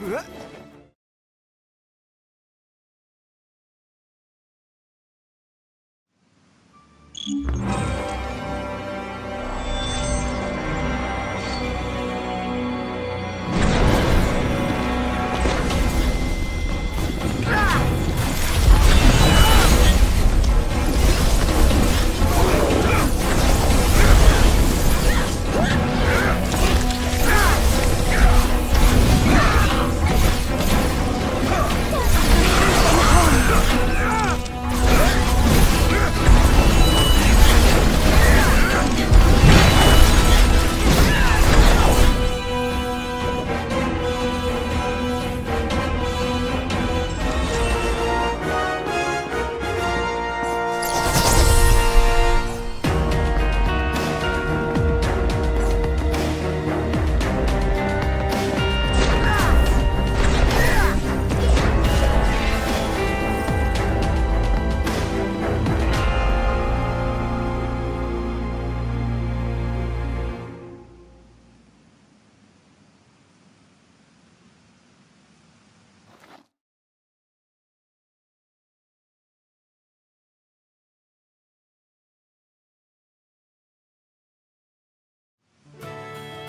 えっ？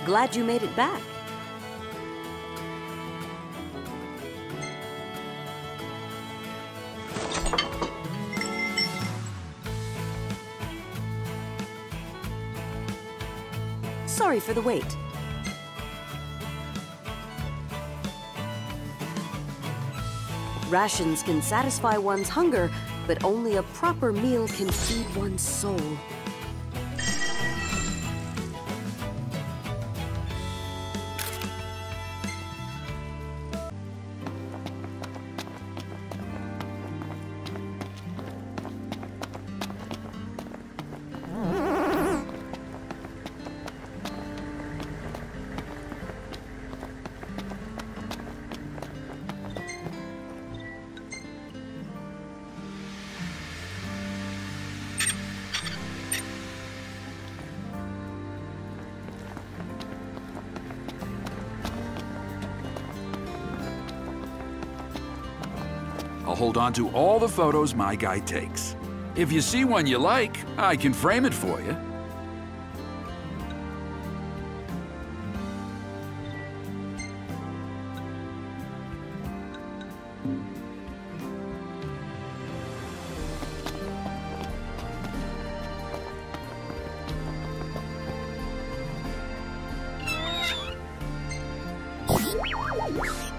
Glad you made it back. Sorry for the wait. Rations can satisfy one's hunger, but only a proper meal can feed one's soul. I'll hold on to all the photos my guy takes. If you see one you like, I can frame it for you.